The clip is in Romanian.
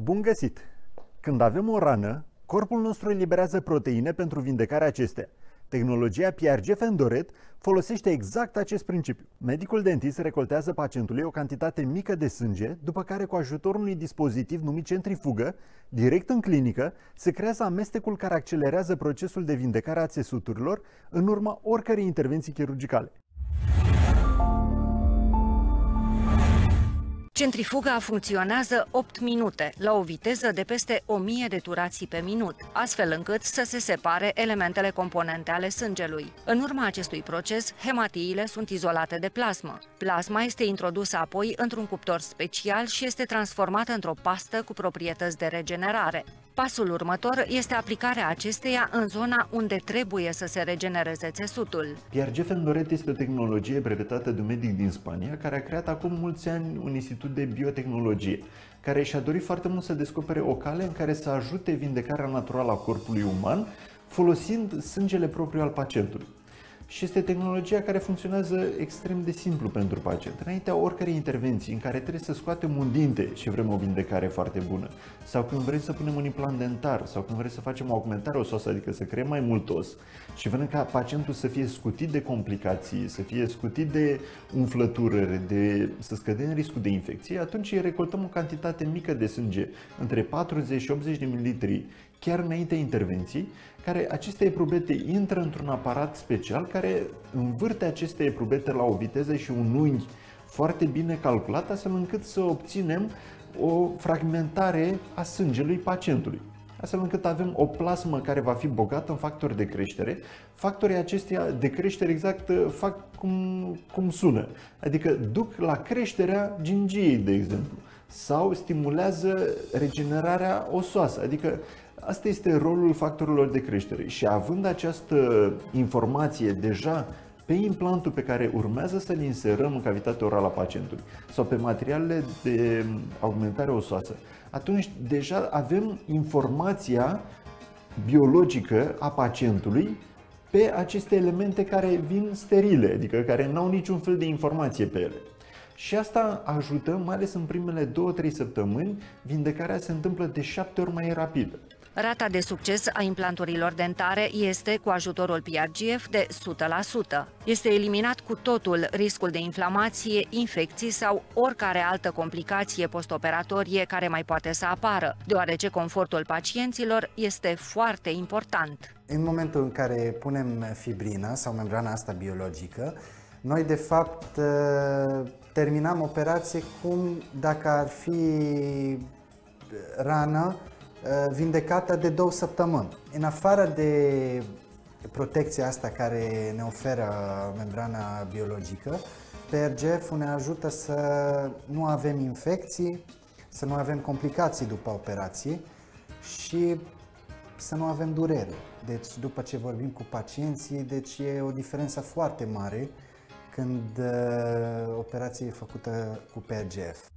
Bun găsit! Când avem o rană, corpul nostru eliberează proteine pentru vindecarea acestea. Tehnologia PRG Fendoret folosește exact acest principiu. Medicul dentist recoltează pacientului o cantitate mică de sânge, după care cu ajutorul unui dispozitiv numit centrifugă, direct în clinică, se creează amestecul care accelerează procesul de vindecare a țesuturilor în urma oricărei intervenții chirurgicale. Centrifuga funcționează 8 minute, la o viteză de peste 1000 de turații pe minut, astfel încât să se separe elementele componente ale sângelui. În urma acestui proces, hematiile sunt izolate de plasmă. Plasma este introdusă apoi într-un cuptor special și este transformată într-o pastă cu proprietăți de regenerare. Pasul următor este aplicarea acesteia în zona unde trebuie să se regenereze țesutul. PRG Fendoret este o tehnologie brevetată de un medic din Spania care a creat acum mulți ani un institut de biotehnologie care și-a dorit foarte mult să descopere o cale în care să ajute vindecarea naturală a corpului uman folosind sângele propriu al pacientului și este tehnologia care funcționează extrem de simplu pentru pacient. Înaintea oricărei intervenții în care trebuie să scoatem un dinte și vrem o vindecare foarte bună, sau când vrem să punem un implant dentar, sau când vrem să facem o augmentare osoasă, adică să creăm mai mult os, și vrem ca pacientul să fie scutit de complicații, să fie scutit de umflăturări, de, să scădem riscul de infecție, atunci recoltăm o cantitate mică de sânge, între 40 și 80 de mililitri, chiar înainte intervenții, care aceste eprubete intră într-un aparat special care învârte aceste eprubete la o viteză și un unghi foarte bine calculat, astfel încât să obținem o fragmentare a sângelui pacientului. Astfel încât avem o plasmă care va fi bogată în factori de creștere. Factorii acestea de creștere exact uh, fac cum, cum sună, adică duc la creșterea gingiei, de exemplu, sau stimulează regenerarea osoasă, adică Asta este rolul factorilor de creștere și având această informație deja pe implantul pe care urmează să-l inserăm în cavitatea orală a pacientului sau pe materialele de augmentare osoasă, atunci deja avem informația biologică a pacientului pe aceste elemente care vin sterile, adică care nu au niciun fel de informație pe ele. Și asta ajută, mai ales în primele 2-3 săptămâni, vindecarea se întâmplă de 7 ori mai rapidă. Rata de succes a implanturilor dentare este, cu ajutorul PRGF, de 100%. Este eliminat cu totul riscul de inflamație, infecții sau oricare altă complicație postoperatorie care mai poate să apară, deoarece confortul pacienților este foarte important. În momentul în care punem fibrina sau membrana asta biologică, noi de fapt terminăm operație cum dacă ar fi rană Uh, vindecată de două săptămâni. În afară de protecția asta care ne oferă membrana biologică, PRGF ne ajută să nu avem infecții, să nu avem complicații după operație și să nu avem durere. Deci după ce vorbim cu pacienții, deci e o diferență foarte mare când uh, operația e făcută cu PRGF.